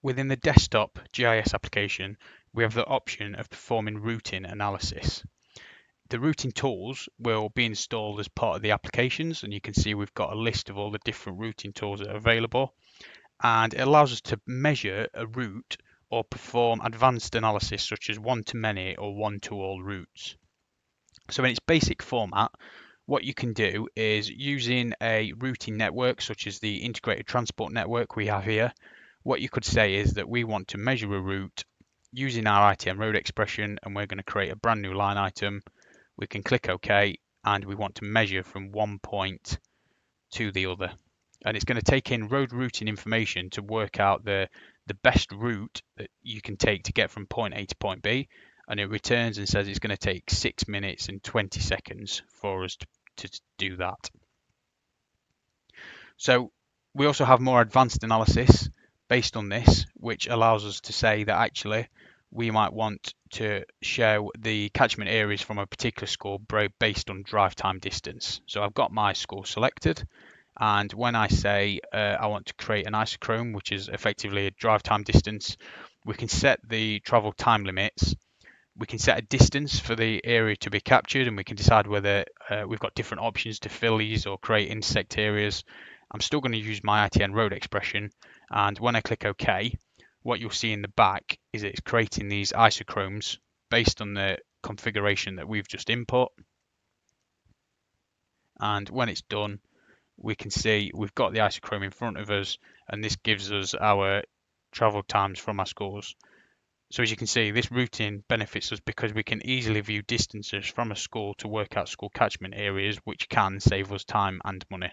Within the desktop GIS application, we have the option of performing routing analysis. The routing tools will be installed as part of the applications and you can see we've got a list of all the different routing tools that are available and it allows us to measure a route or perform advanced analysis such as one-to-many or one-to-all routes. So in its basic format, what you can do is using a routing network such as the integrated transport network we have here, what you could say is that we want to measure a route using our ITN road expression and we're going to create a brand new line item. We can click OK and we want to measure from one point to the other. And it's going to take in road routing information to work out the, the best route that you can take to get from point A to point B. And it returns and says it's going to take six minutes and 20 seconds for us to, to do that. So we also have more advanced analysis based on this, which allows us to say that actually we might want to show the catchment areas from a particular school based on drive time distance. So I've got my school selected and when I say uh, I want to create an isochrone, which is effectively a drive time distance, we can set the travel time limits. We can set a distance for the area to be captured and we can decide whether uh, we've got different options to fill these or create insect areas. I'm still going to use my ITN road expression and when I click OK, what you'll see in the back is it's creating these isochrones based on the configuration that we've just input. And when it's done, we can see we've got the isochrone in front of us and this gives us our travel times from our scores. So as you can see, this routing benefits us because we can easily view distances from a school to work out school catchment areas, which can save us time and money.